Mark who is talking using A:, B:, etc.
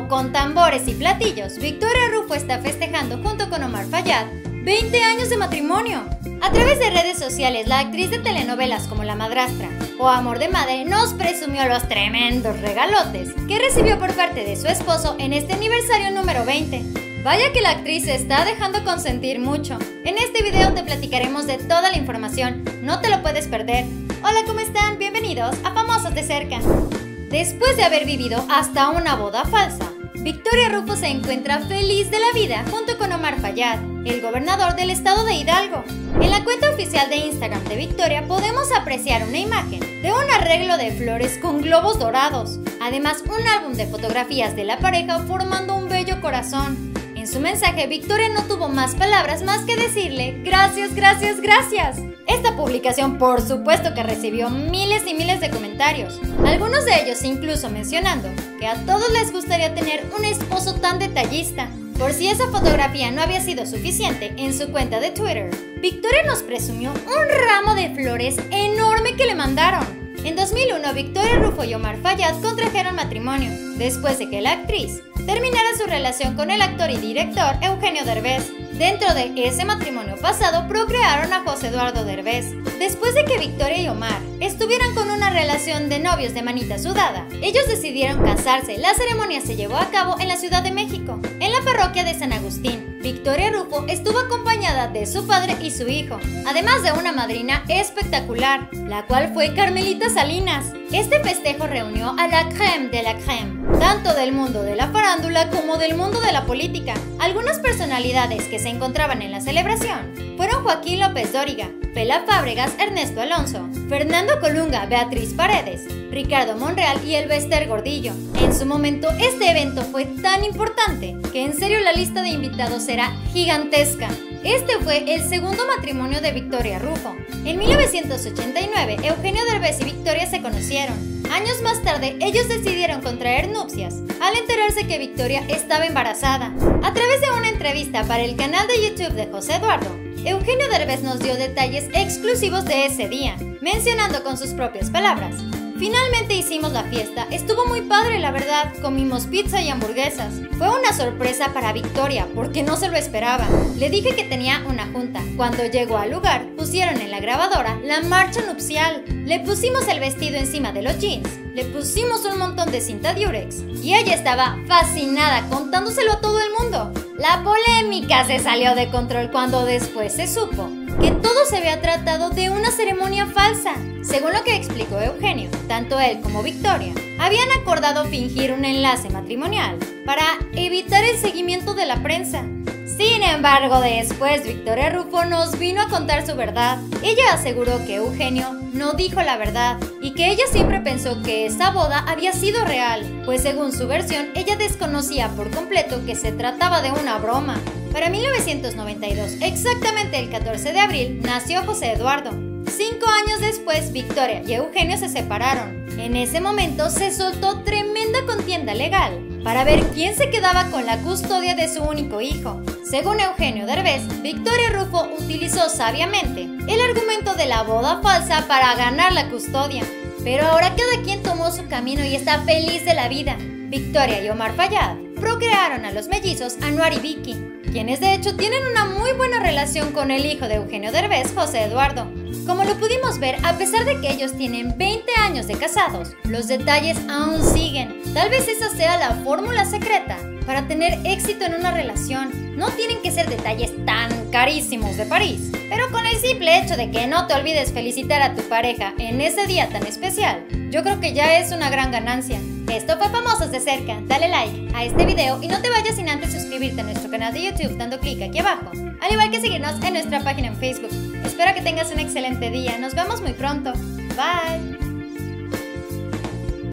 A: con tambores y platillos, Victoria Rufo está festejando junto con Omar Fayad 20 años de matrimonio. A través de redes sociales, la actriz de telenovelas como La Madrastra o Amor de Madre nos presumió los tremendos regalotes que recibió por parte de su esposo en este aniversario número 20. Vaya que la actriz se está dejando consentir mucho. En este video te platicaremos de toda la información, no te lo puedes perder. Hola, ¿cómo están? Bienvenidos a Famosos de Cerca. Después de haber vivido hasta una boda falsa, Victoria Rufo se encuentra feliz de la vida junto con Omar Fayad, el gobernador del estado de Hidalgo. En la cuenta oficial de Instagram de Victoria podemos apreciar una imagen de un arreglo de flores con globos dorados, además un álbum de fotografías de la pareja formando un bello corazón. En su mensaje, Victoria no tuvo más palabras más que decirle gracias, gracias, gracias. Esta publicación por supuesto que recibió miles y miles de comentarios, algunos de ellos incluso mencionando que a todos les gustaría tener un esposo tan detallista. Por si esa fotografía no había sido suficiente, en su cuenta de Twitter, Victoria nos presumió un ramo de flores enorme que le mandaron. En 2001, Victoria Rufo y Omar Fayad contrajeron matrimonio, después de que la actriz terminara su relación con el actor y director Eugenio Derbez. Dentro de ese matrimonio pasado procrearon a José Eduardo Derbez. Después de que Victoria y Omar estuvieran con una relación de novios de manita sudada, ellos decidieron casarse. La ceremonia se llevó a cabo en la Ciudad de México, en la parroquia de San Agustín. Victoria Rufo estuvo acompañada de su padre y su hijo, además de una madrina espectacular, la cual fue Carmelita Salinas. Este festejo reunió a la creme de la creme, tanto del mundo de la farándula como del mundo de la política. Algunas personalidades que se encontraban en la celebración fueron Joaquín López Dóriga, Pela Fábregas, Ernesto Alonso, Fernando Colunga, Beatriz Paredes, Ricardo Monreal y Elvester Gordillo. En su momento, este evento fue tan importante que en serio la lista de invitados era gigantesca. Este fue el segundo matrimonio de Victoria Rufo. En 1989, Eugenio Derbez y Victoria se conocieron. Años más tarde, ellos decidieron contraer nupcias al enterarse que Victoria estaba embarazada. A través de una entrevista para el canal de YouTube de José Eduardo, Eugenio Derbez nos dio detalles exclusivos de ese día, mencionando con sus propias palabras. Finalmente hicimos la fiesta, estuvo muy padre la verdad, comimos pizza y hamburguesas. Fue una sorpresa para Victoria porque no se lo esperaba. Le dije que tenía una junta. Cuando llegó al lugar, pusieron en la grabadora la marcha nupcial. Le pusimos el vestido encima de los jeans, le pusimos un montón de cinta Durex y ella estaba fascinada contándoselo a todo el mundo. La polémica se salió de control cuando después se supo que todo se había tratado de una ceremonia falsa. Según lo que explicó Eugenio, tanto él como Victoria habían acordado fingir un enlace matrimonial para evitar el seguimiento de la prensa. Embargo, después Victoria Rufo nos vino a contar su verdad. Ella aseguró que Eugenio no dijo la verdad y que ella siempre pensó que esa boda había sido real, pues según su versión, ella desconocía por completo que se trataba de una broma. Para 1992, exactamente el 14 de abril, nació José Eduardo. Cinco años después, Victoria y Eugenio se separaron. En ese momento se soltó tremenda contienda legal para ver quién se quedaba con la custodia de su único hijo. Según Eugenio Derbez, Victoria Rufo utilizó sabiamente el argumento de la boda falsa para ganar la custodia. Pero ahora cada quien tomó su camino y está feliz de la vida. Victoria y Omar Fayad procrearon a los mellizos Anuar y Vicky, quienes de hecho tienen una muy buena relación con el hijo de Eugenio Derbez, José Eduardo. Como lo pudimos ver, a pesar de que ellos tienen 20 años de casados, los detalles aún siguen. Tal vez esa sea la fórmula secreta para tener éxito en una relación. No tienen que ser detalles tan carísimos de París, pero con el simple hecho de que no te olvides felicitar a tu pareja en ese día tan especial, yo creo que ya es una gran ganancia. Esto fue Famosos de Cerca. Dale like a este video y no te vayas sin antes suscribirte a nuestro canal de YouTube dando clic aquí abajo, al igual que seguirnos en nuestra página en Facebook. Espero que tengas un excelente día. Nos vemos muy pronto. Bye.